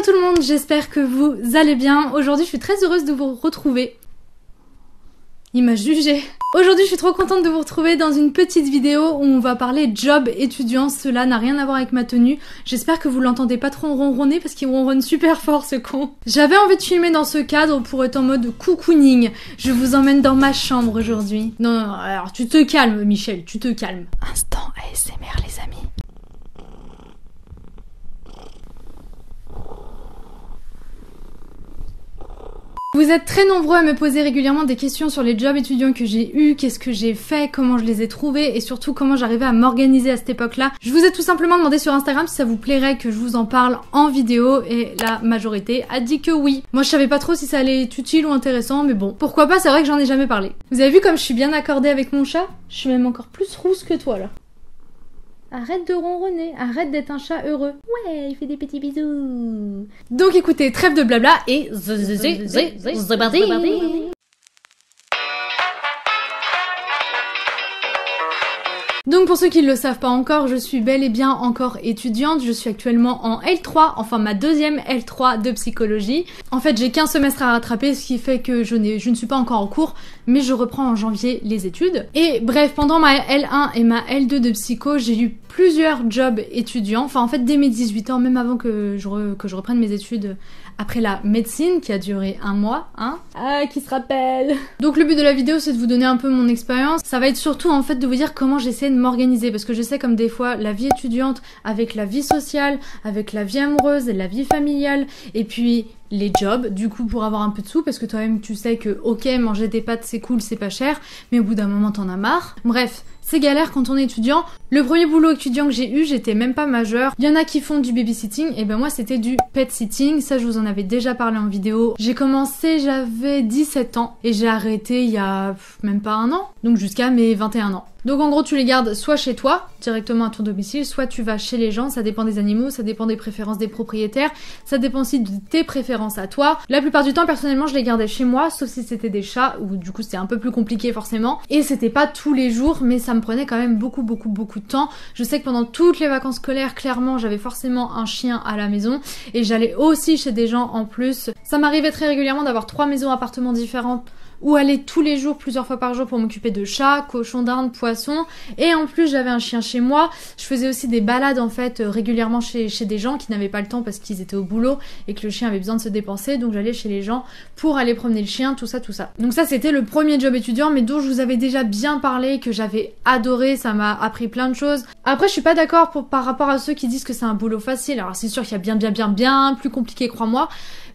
Hello tout le monde, j'espère que vous allez bien. Aujourd'hui, je suis très heureuse de vous retrouver. Il m'a jugé. Aujourd'hui, je suis trop contente de vous retrouver dans une petite vidéo où on va parler job étudiant. Cela n'a rien à voir avec ma tenue. J'espère que vous l'entendez pas trop ronronner parce qu'il ronronne super fort ce con. J'avais envie de filmer dans ce cadre pour être en mode cocooning. Je vous emmène dans ma chambre aujourd'hui. Non, non, alors tu te calmes Michel, tu te calmes. Instant ASMR les amis. Vous êtes très nombreux à me poser régulièrement des questions sur les jobs étudiants que j'ai eus, qu'est-ce que j'ai fait, comment je les ai trouvés et surtout comment j'arrivais à m'organiser à cette époque-là. Je vous ai tout simplement demandé sur Instagram si ça vous plairait que je vous en parle en vidéo et la majorité a dit que oui. Moi je savais pas trop si ça allait être utile ou intéressant mais bon, pourquoi pas, c'est vrai que j'en ai jamais parlé. Vous avez vu comme je suis bien accordée avec mon chat? Je suis même encore plus rousse que toi là. Arrête de ronronner, arrête d'être un chat heureux. Ouais, il fait des petits bisous. Donc écoutez, trêve de blabla et c'est. Donc pour ceux qui ne le savent pas encore, je suis bel et bien encore étudiante. Je suis actuellement en L3, enfin ma deuxième L3 de psychologie. En fait, j'ai qu'un semestre à rattraper, ce qui fait que je, je ne suis pas encore en cours, mais je reprends en janvier les études. Et bref, pendant ma L1 et ma L2 de psycho, j'ai eu plusieurs jobs étudiants. Enfin, en fait, dès mes 18 ans, même avant que je, que je reprenne mes études après la médecine qui a duré un mois, hein Ah, qui se rappelle Donc le but de la vidéo c'est de vous donner un peu mon expérience. Ça va être surtout en fait de vous dire comment j'essaie m'organiser parce que je sais comme des fois la vie étudiante avec la vie sociale, avec la vie amoureuse, la vie familiale et puis les jobs, du coup pour avoir un peu de sous, parce que toi-même tu sais que ok manger des pâtes c'est cool, c'est pas cher, mais au bout d'un moment t'en as marre. Bref, c'est galère quand on est étudiant. Le premier boulot étudiant que j'ai eu, j'étais même pas majeure. Il y en a qui font du babysitting, et ben moi c'était du pet sitting, ça je vous en avais déjà parlé en vidéo. J'ai commencé, j'avais 17 ans, et j'ai arrêté il y a même pas un an, donc jusqu'à mes 21 ans. Donc en gros, tu les gardes soit chez toi, directement à ton domicile, soit tu vas chez les gens, ça dépend des animaux, ça dépend des préférences des propriétaires, ça dépend aussi de tes préférences à toi. La plupart du temps, personnellement, je les gardais chez moi, sauf si c'était des chats, ou du coup c'était un peu plus compliqué forcément. Et c'était pas tous les jours, mais ça me prenait quand même beaucoup beaucoup beaucoup de temps. Je sais que pendant toutes les vacances scolaires, clairement, j'avais forcément un chien à la maison, et j'allais aussi chez des gens en plus. Ça m'arrivait très régulièrement d'avoir trois maisons appartements différentes ou aller tous les jours, plusieurs fois par jour pour m'occuper de chats, cochons d'Inde, poissons. Et en plus, j'avais un chien chez moi. Je faisais aussi des balades en fait euh, régulièrement chez, chez des gens qui n'avaient pas le temps parce qu'ils étaient au boulot et que le chien avait besoin de se dépenser. Donc j'allais chez les gens pour aller promener le chien, tout ça, tout ça. Donc ça, c'était le premier job étudiant, mais dont je vous avais déjà bien parlé, que j'avais adoré. Ça m'a appris plein de choses. Après, je suis pas d'accord par rapport à ceux qui disent que c'est un boulot facile. Alors c'est sûr qu'il y a bien, bien, bien, bien plus compliqué, crois-moi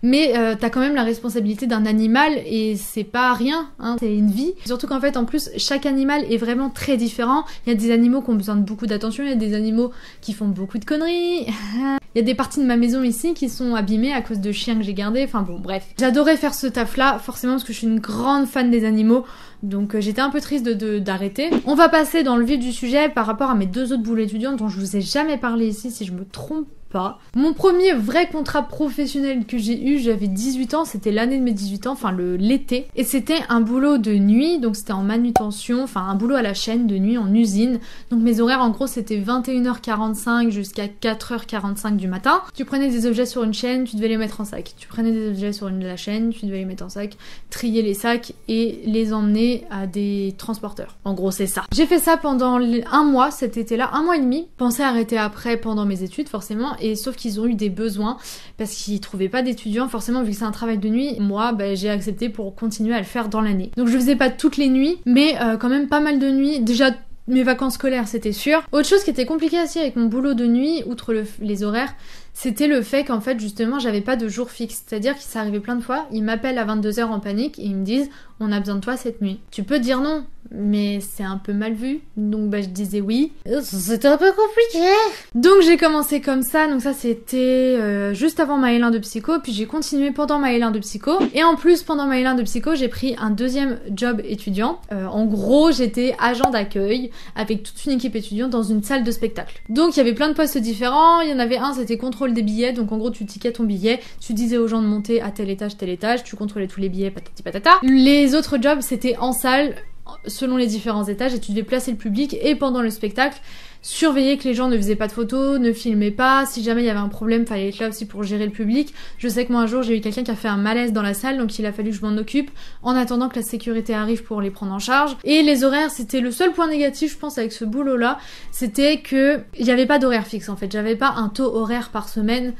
mais euh, t'as quand même la responsabilité d'un animal et c'est pas rien, hein, c'est une vie. Surtout qu'en fait, en plus, chaque animal est vraiment très différent. Il y a des animaux qui ont besoin de beaucoup d'attention, il y a des animaux qui font beaucoup de conneries. Il y a des parties de ma maison ici qui sont abîmées à cause de chiens que j'ai gardés. Enfin bon, bref. J'adorais faire ce taf-là, forcément parce que je suis une grande fan des animaux. Donc euh, j'étais un peu triste de d'arrêter. On va passer dans le vif du sujet par rapport à mes deux autres boulots étudiants dont je vous ai jamais parlé ici si je me trompe mon premier vrai contrat professionnel que j'ai eu, j'avais 18 ans, c'était l'année de mes 18 ans, enfin l'été. Et c'était un boulot de nuit, donc c'était en manutention, enfin un boulot à la chaîne de nuit en usine. Donc mes horaires en gros c'était 21h45 jusqu'à 4h45 du matin. Tu prenais des objets sur une chaîne, tu devais les mettre en sac. Tu prenais des objets sur une, la chaîne, tu devais les mettre en sac, trier les sacs et les emmener à des transporteurs. En gros c'est ça. J'ai fait ça pendant un mois cet été-là, un mois et demi. Pensais arrêter après pendant mes études forcément sauf qu'ils ont eu des besoins parce qu'ils trouvaient pas d'étudiants. Forcément, vu que c'est un travail de nuit, moi, bah, j'ai accepté pour continuer à le faire dans l'année. Donc je faisais pas toutes les nuits, mais euh, quand même pas mal de nuits. Déjà mes vacances scolaires, c'était sûr. Autre chose qui était compliquée aussi avec mon boulot de nuit, outre les horaires, c'était le fait qu'en fait justement j'avais pas de jour fixe. C'est-à-dire qu'il arrivé plein de fois, ils m'appellent à 22h en panique et ils me disent on a besoin de toi cette nuit. Tu peux dire non, mais c'est un peu mal vu. Donc bah je disais oui. C'était un peu compliqué. Donc j'ai commencé comme ça. Donc ça c'était euh, juste avant ma L1 de psycho. Puis j'ai continué pendant ma L1 de psycho. Et en plus pendant ma L1 de psycho j'ai pris un deuxième job étudiant. Euh, en gros j'étais agent d'accueil avec toute une équipe étudiante dans une salle de spectacle. Donc il y avait plein de postes différents. Il y en avait un c'était contrôle des billets. Donc en gros tu tickets ton billet. Tu disais aux gens de monter à tel étage, tel étage. Tu contrôlais tous les billets, patati patata. Les autres jobs c'était en salle selon les différents étages et tu devais placer le public et pendant le spectacle surveiller que les gens ne faisaient pas de photos, ne filmaient pas. Si jamais il y avait un problème, fallait être là aussi pour gérer le public. Je sais que moi un jour j'ai eu quelqu'un qui a fait un malaise dans la salle, donc il a fallu que je m'en occupe en attendant que la sécurité arrive pour les prendre en charge. Et les horaires, c'était le seul point négatif, je pense, avec ce boulot-là, c'était que il n'y avait pas d'horaire fixe en fait. J'avais pas un taux horaire par semaine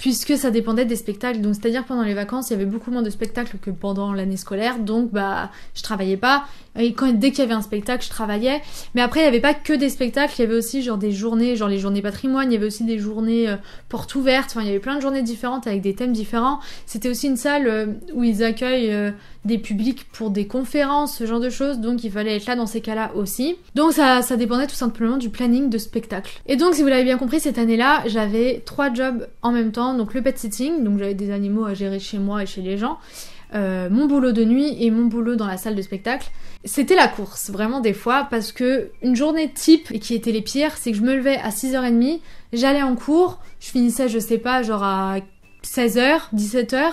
puisque ça dépendait des spectacles. Donc c'est-à-dire pendant les vacances, il y avait beaucoup moins de spectacles que pendant l'année scolaire, donc bah je travaillais pas. Et quand, dès qu'il y avait un spectacle, je travaillais. Mais après, il n'y avait pas que des spectacles, il y avait aussi genre des journées, genre les journées patrimoine, il y avait aussi des journées euh, portes ouvertes, enfin il y avait plein de journées différentes avec des thèmes différents. C'était aussi une salle euh, où ils accueillent euh, des publics pour des conférences, ce genre de choses, donc il fallait être là dans ces cas-là aussi. Donc ça, ça dépendait tout simplement du planning de spectacle. Et donc si vous l'avez bien compris, cette année-là, j'avais trois jobs en même temps, donc le pet sitting, donc j'avais des animaux à gérer chez moi et chez les gens. Euh, mon boulot de nuit et mon boulot dans la salle de spectacle. C'était la course, vraiment des fois, parce que une journée type, et qui était les pires, c'est que je me levais à 6h30, j'allais en cours, je finissais, je sais pas, genre à 16h, 17h,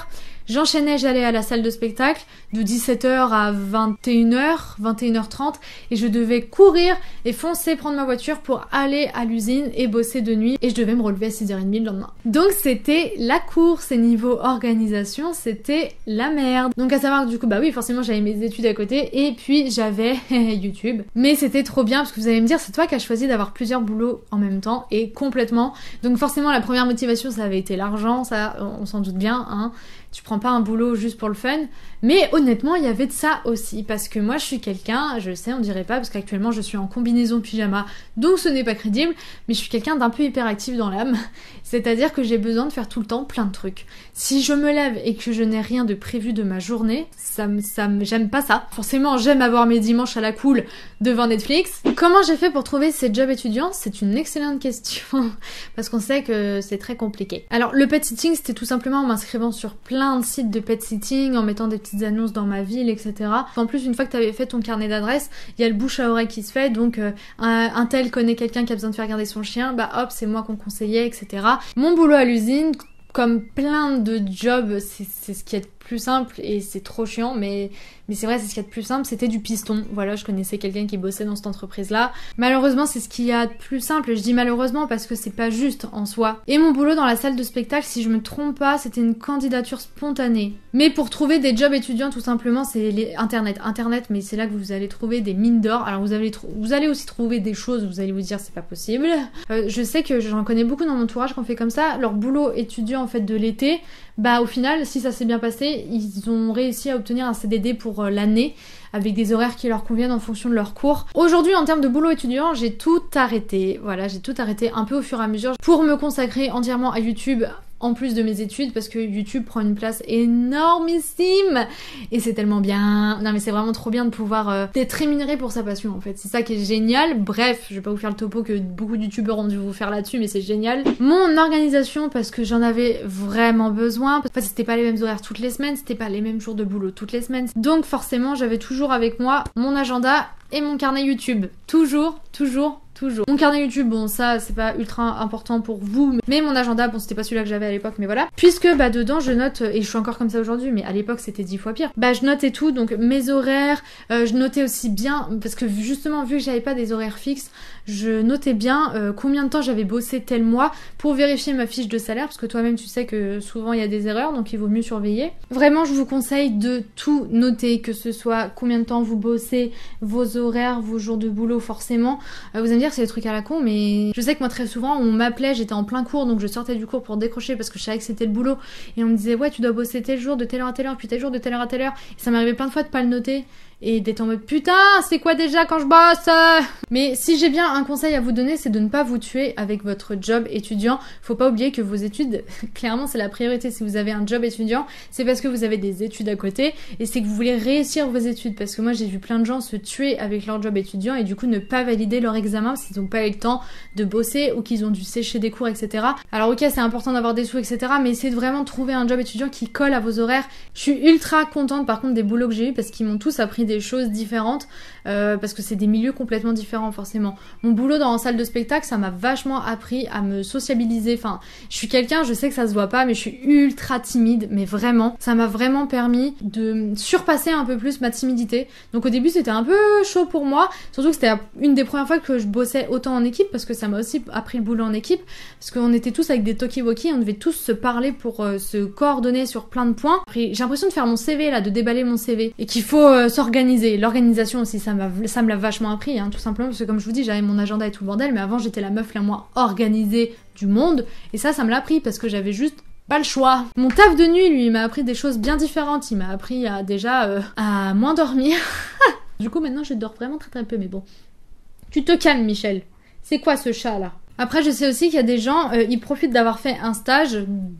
J'enchaînais, j'allais à la salle de spectacle de 17h à 21h, 21h30 et je devais courir et foncer prendre ma voiture pour aller à l'usine et bosser de nuit et je devais me relever à 6h30 le lendemain. Donc c'était la course et niveau organisation, c'était la merde. Donc à savoir que du coup, bah oui, forcément j'avais mes études à côté et puis j'avais YouTube. Mais c'était trop bien parce que vous allez me dire, c'est toi qui as choisi d'avoir plusieurs boulots en même temps et complètement. Donc forcément la première motivation ça avait été l'argent, ça on s'en doute bien, hein tu prends pas un boulot juste pour le fun. Mais honnêtement, il y avait de ça aussi. Parce que moi, je suis quelqu'un, je sais, on dirait pas, parce qu'actuellement, je suis en combinaison pyjama, donc ce n'est pas crédible, mais je suis quelqu'un d'un peu hyperactif dans l'âme. C'est-à-dire que j'ai besoin de faire tout le temps plein de trucs. Si je me lève et que je n'ai rien de prévu de ma journée, ça ça j'aime pas ça. Forcément, j'aime avoir mes dimanches à la cool devant Netflix. Comment j'ai fait pour trouver ces jobs étudiants C'est une excellente question. parce qu'on sait que c'est très compliqué. Alors, le pet sitting, c'était tout simplement en m'inscrivant sur plein de sites de pet sitting, en mettant des petites annonces dans ma ville, etc. En plus, une fois que tu fait ton carnet d'adresses, il y a le bouche à oreille qui se fait. Donc, euh, un, tel connaît quelqu'un qui a besoin de faire garder son chien, bah hop, c'est moi qu'on conseillait, etc. Mon boulot à l'usine, comme plein de jobs, c'est ce qui est plus simple et c'est trop chiant, mais, mais c'est vrai, c'est ce qu'il y a de plus simple, c'était du piston. Voilà, je connaissais quelqu'un qui bossait dans cette entreprise-là. Malheureusement, c'est ce qu'il y a de plus simple. Je dis malheureusement parce que c'est pas juste en soi. Et mon boulot dans la salle de spectacle, si je me trompe pas, c'était une candidature spontanée. Mais pour trouver des jobs étudiants, tout simplement, c'est Internet. Internet, mais c'est là que vous allez trouver des mines d'or. Alors vous allez, vous allez aussi trouver des choses, vous allez vous dire c'est pas possible. Euh, je sais que j'en connais beaucoup dans mon entourage qui ont fait comme ça. Leur boulot étudiant en fait de l'été, bah au final, si ça s'est bien passé, ils ont réussi à obtenir un CDD pour euh, l'année avec des horaires qui leur conviennent en fonction de leur cours. Aujourd'hui, en termes de boulot étudiant, j'ai tout arrêté. Voilà, j'ai tout arrêté un peu au fur et à mesure pour me consacrer entièrement à YouTube, en plus de mes études parce que YouTube prend une place énormissime et c'est tellement bien. Non mais c'est vraiment trop bien de pouvoir euh, être rémunéré pour sa passion en fait. C'est ça qui est génial. Bref, je vais pas vous faire le topo que beaucoup de youtubeurs ont dû vous faire là-dessus mais c'est génial. Mon organisation parce que j'en avais vraiment besoin. En fait, c'était pas les mêmes horaires toutes les semaines, c'était pas les mêmes jours de boulot toutes les semaines. Donc forcément, j'avais toujours avec moi mon agenda et mon carnet YouTube. Toujours, toujours, Mon carnet YouTube, bon ça c'est pas ultra important pour vous, mais mon agenda, bon c'était pas celui-là que j'avais à l'époque, mais voilà. Puisque bah dedans je note, et je suis encore comme ça aujourd'hui, mais à l'époque c'était dix fois pire. Bah je notais tout, donc mes horaires, euh, je notais aussi bien, parce que justement vu que j'avais pas des horaires fixes, je notais bien euh, combien de temps j'avais bossé tel mois pour vérifier ma fiche de salaire, parce que toi-même tu sais que souvent il y a des erreurs, donc il vaut mieux surveiller. Vraiment je vous conseille de tout noter, que ce soit combien de temps vous bossez, vos horaires, vos jours de boulot forcément. Euh, vous allez me dire c'est des trucs à la con, mais je sais que moi très souvent on m'appelait, j'étais en plein cours, donc je sortais du cours pour décrocher parce que je savais que c'était le boulot, et on me disait ouais tu dois bosser tel jour de telle heure à telle heure, puis tel jour de telle heure à telle heure, et ça m'arrivait plein de fois de pas le noter et d'être en mode putain, c'est quoi déjà quand je bosse? Mais si j'ai bien un conseil à vous donner, c'est de ne pas vous tuer avec votre job étudiant. Faut pas oublier que vos études, clairement, c'est la priorité. Si vous avez un job étudiant, c'est parce que vous avez des études à côté et c'est que vous voulez réussir vos études. Parce que moi, j'ai vu plein de gens se tuer avec leur job étudiant et du coup ne pas valider leur examen parce qu'ils n'ont pas eu le temps de bosser ou qu'ils ont dû sécher des cours, etc. Alors ok, c'est important d'avoir des sous, etc. Mais essayez de vraiment trouver un job étudiant qui colle à vos horaires. Je suis ultra contente par contre des boulots que j'ai eu parce qu'ils m'ont tous appris des choses différentes euh, parce que c'est des milieux complètement différents forcément. Mon boulot dans la salle de spectacle, ça m'a vachement appris à me sociabiliser. Enfin, je suis quelqu'un, je sais que ça se voit pas, mais je suis ultra timide, mais vraiment, ça m'a vraiment permis de surpasser un peu plus ma timidité. Donc au début, c'était un peu chaud pour moi, surtout que c'était une des premières fois que je bossais autant en équipe parce que ça m'a aussi appris le boulot en équipe parce qu'on était tous avec des talkie-walkie, on devait tous se parler pour euh, se coordonner sur plein de points. J'ai l'impression de faire mon CV là, de déballer mon CV et qu'il faut euh, s'organiser. L'organisation aussi, ça, me l'a vachement appris, hein, tout simplement parce que comme je vous dis, j'avais mon agenda et tout le bordel, mais avant j'étais la meuf la moins organisée du monde et ça, ça me l'a appris parce que j'avais juste pas le choix. Mon taf de nuit, lui, m'a appris des choses bien différentes. Il m'a appris à déjà euh, à moins dormir. du coup, maintenant, je dors vraiment très très peu, mais bon. Tu te calmes, Michel. C'est quoi ce chat là après, je sais aussi qu'il y a des gens, euh, ils profitent d'avoir fait un stage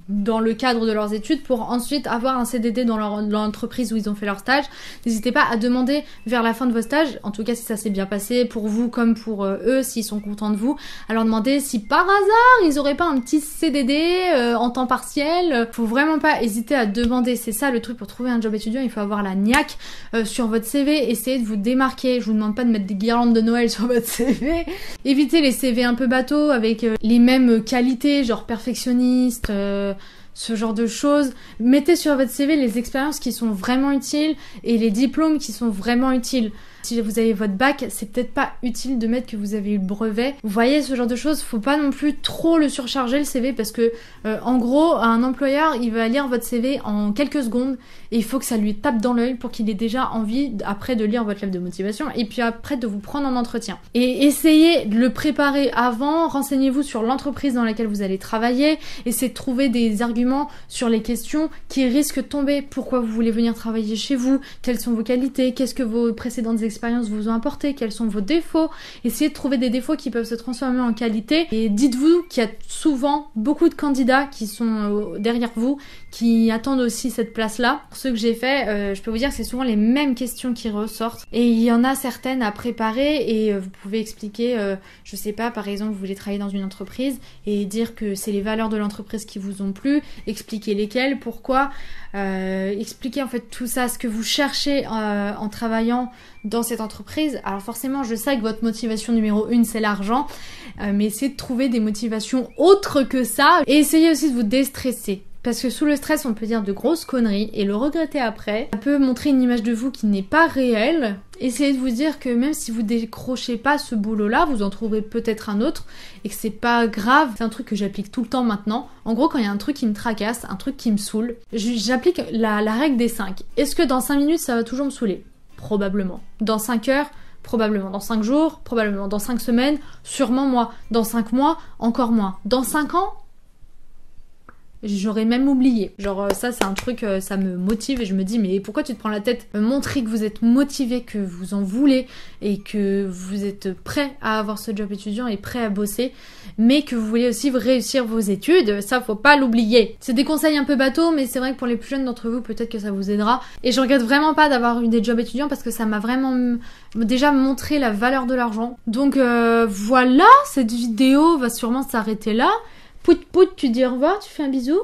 dans le cadre de leurs études pour ensuite avoir un CDD dans leur, l'entreprise où ils ont fait leur stage. N'hésitez pas à demander vers la fin de vos stages, en tout cas si ça s'est bien passé pour vous comme pour euh, eux, s'ils sont contents de vous, à leur demander si par hasard ils auraient pas un petit CDD euh, en temps partiel. Faut vraiment pas hésiter à demander. C'est ça le truc pour trouver un job étudiant, il faut avoir la niaque sur votre CV, essayez de vous démarquer. Je vous demande pas de mettre des guirlandes de Noël sur votre CV. Évitez les CV un peu bateaux avec euh, les mêmes qualités, genre perfectionniste, euh, ce genre de choses. Mettez sur votre CV les expériences qui sont vraiment utiles et les diplômes qui sont vraiment utiles. Si vous avez votre bac, c'est peut-être pas utile de mettre que vous avez eu le brevet. Vous voyez ce genre de choses, faut pas non plus trop le surcharger le CV parce que euh, en gros, un employeur, il va lire votre CV en quelques secondes et il faut que ça lui tape dans l'œil pour qu'il ait déjà envie après de lire votre lettre de motivation et puis après de vous prendre en entretien. Et essayez de le préparer avant, renseignez-vous sur l'entreprise dans laquelle vous allez travailler, essayez de trouver des arguments sur les questions qui risquent de tomber. Pourquoi vous voulez venir travailler chez vous? Quelles sont vos qualités? Qu'est-ce que vos précédentes expériences vous ont apporté Quels sont vos défauts Essayez de trouver des défauts qui peuvent se transformer en qualité et dites-vous qu'il y a souvent beaucoup de candidats qui sont euh, derrière vous qui attendent aussi cette place-là. Ce que j'ai fait, euh, je peux vous dire que c'est souvent les mêmes questions qui ressortent et il y en a certaines à préparer et euh, vous pouvez expliquer, euh, je sais pas, par exemple, vous voulez travailler dans une entreprise et dire que c'est les valeurs de l'entreprise qui vous ont plu, expliquer lesquelles, pourquoi, expliquer en fait tout ça, ce que vous cherchez en travaillant dans cette entreprise. Alors forcément, je sais que votre motivation numéro une, c'est l'argent, mais essayez de trouver des motivations autres que ça et essayez aussi de vous déstresser. Parce que sous le stress, on peut dire de grosses conneries et le regretter après. Ça peut montrer une image de vous qui n'est pas réelle. Essayez de vous dire que même si vous décrochez pas ce boulot-là, vous en trouverez peut-être un autre et que c'est pas grave. C'est un truc que j'applique tout le temps maintenant. En gros, quand il y a un truc qui me tracasse, un truc qui me saoule, j'applique la, la règle des 5. Est-ce que dans 5 minutes, ça va toujours me saouler? Probablement. Dans 5 heures Probablement dans 5 jours, probablement dans 5 semaines, sûrement moi. Dans 5 mois, encore moins. Dans 5 ans, J'aurais même oublié. Genre euh, ça c'est un truc, euh, ça me motive et je me dis mais pourquoi tu te prends la tête Montrer que vous êtes motivé, que vous en voulez et que vous êtes prêt à avoir ce job étudiant et prêt à bosser, mais que vous voulez aussi réussir vos études, ça faut pas l'oublier. C'est des conseils un peu bateaux mais c'est vrai que pour les plus jeunes d'entre vous peut-être que ça vous aidera. Et je regrette vraiment pas d'avoir eu des jobs étudiants parce que ça m'a vraiment déjà montré la valeur de l'argent. Donc euh, voilà, cette vidéo va sûrement s'arrêter là. Pout pout, tu dis au revoir, tu fais un bisou.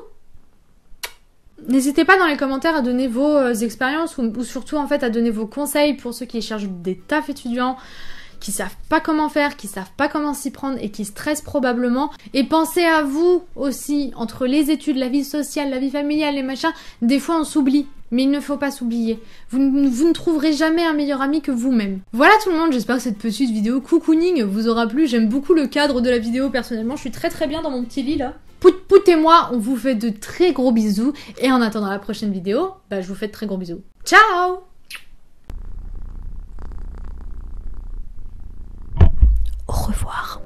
N'hésitez pas dans les commentaires à donner vos euh, expériences ou, surtout en fait à donner vos conseils pour ceux qui cherchent des tafs étudiants, qui savent pas comment faire, qui savent pas comment s'y prendre et qui stressent probablement. Et pensez à vous aussi, entre les études, la vie sociale, la vie familiale, les machins, des fois on s'oublie. Mais il ne faut pas s'oublier. Vous, ne trouverez jamais un meilleur ami que vous-même. Voilà tout le monde, j'espère que cette petite vidéo cocooning vous aura plu. J'aime beaucoup le cadre de la vidéo personnellement. Je suis très très bien dans mon petit lit là. Pout Pout et moi, on vous fait de très gros bisous. Et en attendant la prochaine vidéo, bah, je vous fais de très gros bisous. Ciao Au revoir.